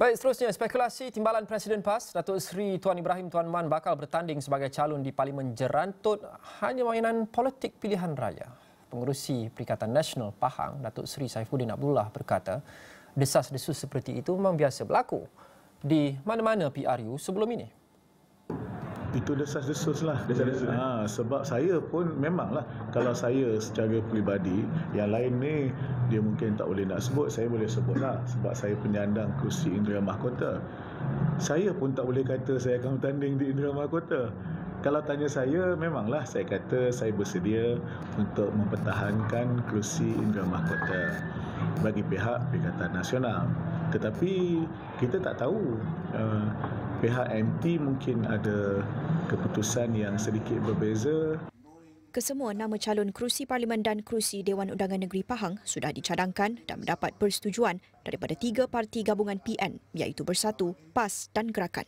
Baik, seterusnya spekulasi timbalan Presiden PAS, Datuk Seri Tuan Ibrahim Tuan Man bakal bertanding sebagai calon di Parlimen Jerantut hanya mainan politik pilihan raya. Pengurusi Perikatan Nasional Pahang, Datuk Seri Saifuddin Abdullah berkata, desas-desus seperti itu memang biasa berlaku di mana-mana PRU sebelum ini itu desas-desus lah. Desas-desus. Ha, sebab saya pun memanglah kalau saya secara peribadi, yang lain ni dia mungkin tak boleh nak sebut, saya boleh sebut lah. Sebab saya penyandang kursi Indra Mahkota. Saya pun tak boleh kata saya akan bertanding di Indra Mahkota. Kalau tanya saya, memanglah saya kata saya bersedia untuk mempertahankan kursi Indra Mahkota bagi pihak Perikatan Nasional. Tetapi kita tak tahu uh, pihak MT mungkin ada keputusan yang sedikit berbeza. Kesemua nama calon kerusi Parlimen dan kerusi Dewan Undangan Negeri Pahang sudah dicadangkan dan mendapat persetujuan daripada tiga parti gabungan PN iaitu Bersatu, PAS dan Gerakan.